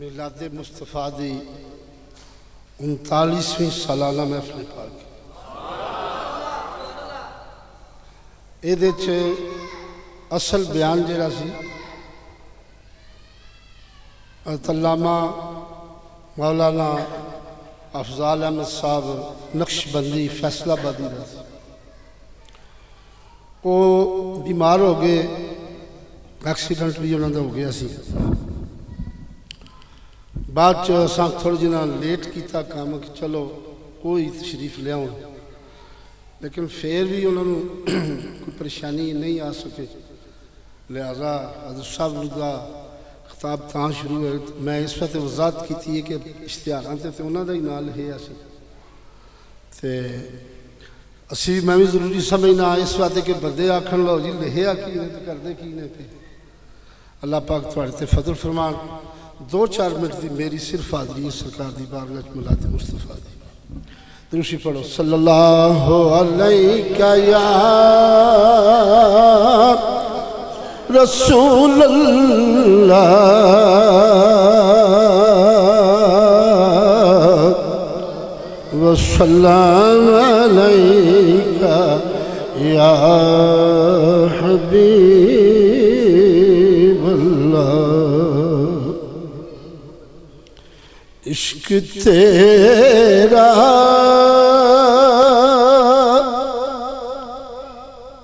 میلاد مصطفیٰ دی انتالیسویں سالانہ محفل پاک یہ اصل بیان جڑا سی علامہ مولانا افضال احمد صاحب نقش بندی فیصلہ بادی دا وہ بیمار ہو گئے ایکسیڈنٹ بھی انہوں نے ہو بعد چاہ تھوڑی جنا لیٹ کیتا کام کہ چلو کوئی تشریف لیا ہوں لیکن پھر بھی انہوں نے کوئی پریشانی نہیں آ سکے۔ لہذا حضرت صاحب لگا خطاب تاں شروع ہے میں اس وقت وضاحت کی تھی کہ اشتہارات تھے انہوں نے ہی نال ہے ایسے تے اسی میں بھی ضروری سمجھنا اس وقت کہ بردے آکھن لو جی لہیا کی نے تو کردے کی نے پہ اللہ پاک تھوڑے تے فضل فرمان۔ دو چار منٹ دی میری صرف حاضری ہے سرکار دی بارگاہ ملاد مصطفیٰ دی۔ دروشی پڑھو۔ صلی اللہ علیہ یا رسول اللہ وسلم علیکہ یا حبیب۔ عشق تیرا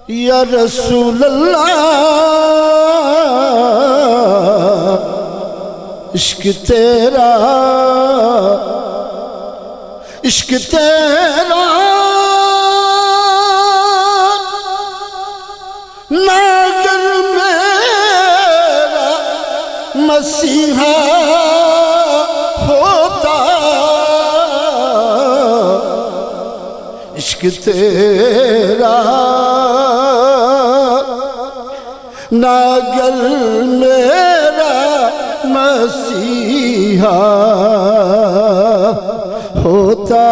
یا رسول اللہ عشق تیرا عشق تیرا ناگر میرا مسیحا۔ عشق تیرا ناگل میرا مسیحا ہوتا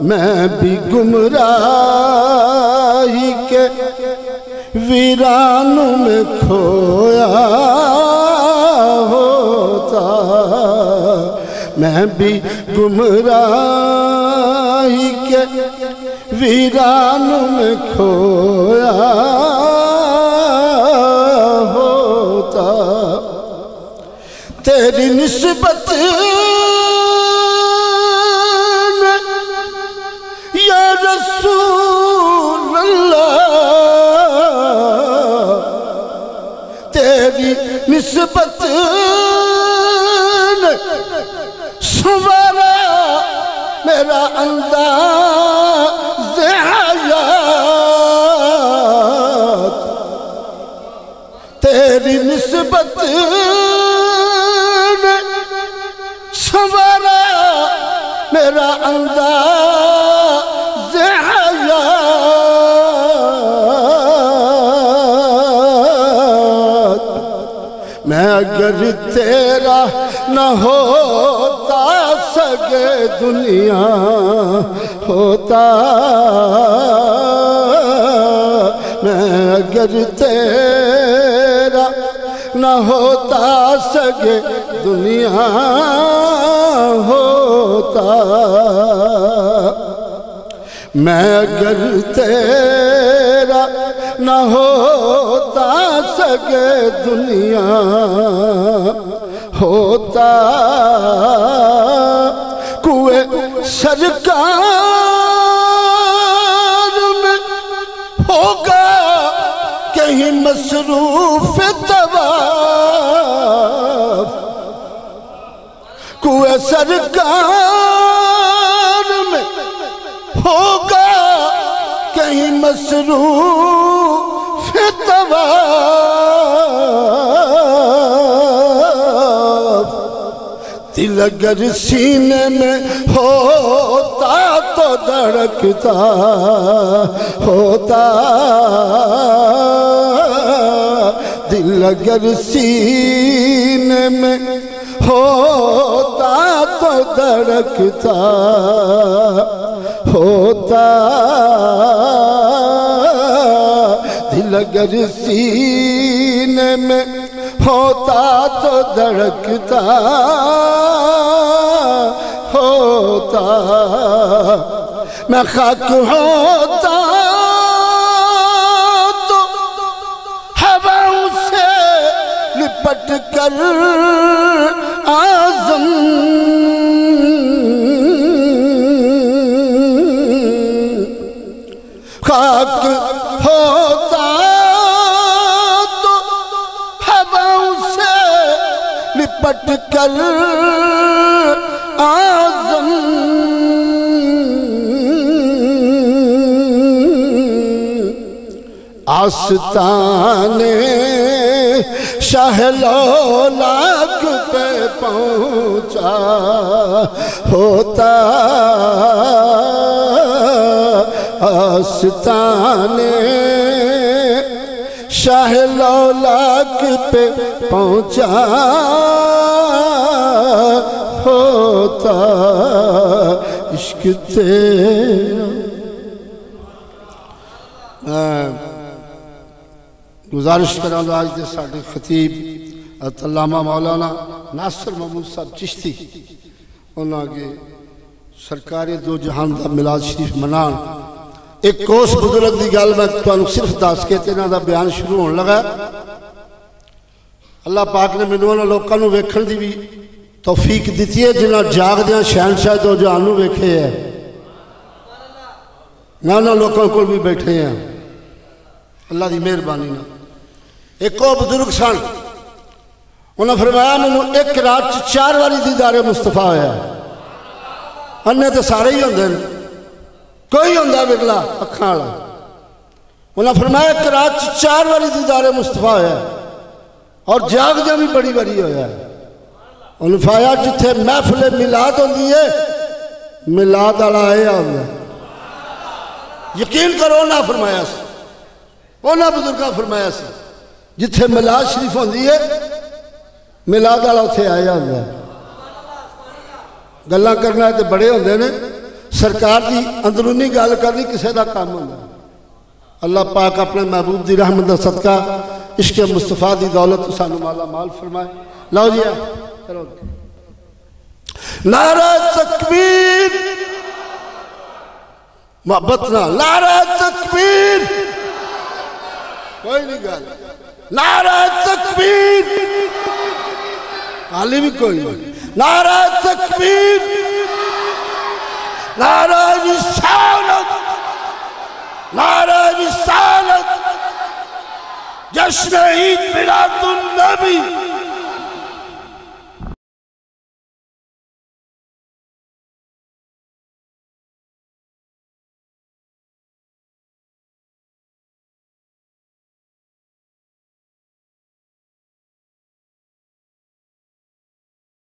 میں بھی گمراہ میں بھی گمراہی کے ویران میں کھویا ہوتا۔ تیری نسبت یا رسول اللہ، تیری نسبت میرا انداز حیات تیری نسبت سوارا میرا انداز حیات۔ میں اگر تیرا نہ ہوتا سگے دنیا ہوتا۔ میں اگر تیرا نہ ہوتا سگے دنیا ہوتا۔ میں اگر تیرا نہ ہوتا سگے دنیا ہوتا کوئے سرکار میں ہوگا کہیں مصروف طواف۔ کوئے سرکار میں ہوگا کہیں مصروف طواف۔ دل اگر سینے میں ہوتا تو دھڑکتا، ہوتا۔ دل اگر سینے میں ہوتا تو دھڑکتا، ہوتا۔ دل اگر سینے ہوتا تو دھڑکتا۔ ہوتا میں خاک ہوتا تو ہواؤں سے لپٹ کر آزم خاک ہوتا تو ہواؤں سے لپٹ کر آستان شاہ لولاک پہ پہنچا ہوتا۔ آستان شاہ لولاک پہ پہنچا ہوتا۔ عشق تیرا گزارش کرا آج دے ساڑھے خطیب علامہ مولانا ناصر محمود صاحب چشتی انہوں آگے سرکار دو جہان دا ملاد شریف منان۔ ایک کوس بزرگ دی گال میں تو صرف داس کہتے ہیں دا بیان شروع ہونے لگا۔ اللہ پاک نے منوانا لوگوں ویکھن دی بھی توفیق دیتی ہے، جنہاں جاگ دیاں شہنشاہ دو جہانوں ویکھے ہے۔ نہ لوگوں کو بھی بیٹھے ہیں۔ اللہ دی مہربانی نہ ایک اور بزرگ سن۔ انہوں نے فرمایا میں ایک رات چار واری دیدار مصطفیٰ ہویا ہے۔ انہیں تو سارے ہی ہوندے ہیں کوئی ہوندا بگلا اکھاں والا۔ انہوں نے فرمایا، ایک رات چار واری دیدار مصطفیٰ ہویا اور جاگ جا بھی بڑی بڑی ہویا ہے۔ انہوں نے فرمایا، جتھے محفل میلاد ہوندی ہے میلاد والا آیا ہوندا ہے۔ یقین کرو نہ فرمایا سی۔ انہاں بزرگاں فرمایا سی۔ جتھے ملاد شریف ہوندی ہے، ملاد والا اتنے آیا ہوندا ہے۔ گلاں کرنا ہے تے بڑے ہوندے نے، سرکار دی اندرونی گل کرنی کسے دا کام ہوندا ہے۔ اللہ پاک اپنے محبوب دی رحمت دا صدقہ، عشق مصطفیٰ دی دولت سانو مالا مال فرمائے۔ لاؤ جی کرو۔ نعرہ تکبیر۔ محبت نہ نعرہ تکبیر۔ کوئی نہیں گل نعرہ تکبیر۔ حالی کوئی نعرہ تکبیر۔ نعرہ رسالت۔ نعرہ رسالت۔ جشن عید میلاد النبی۔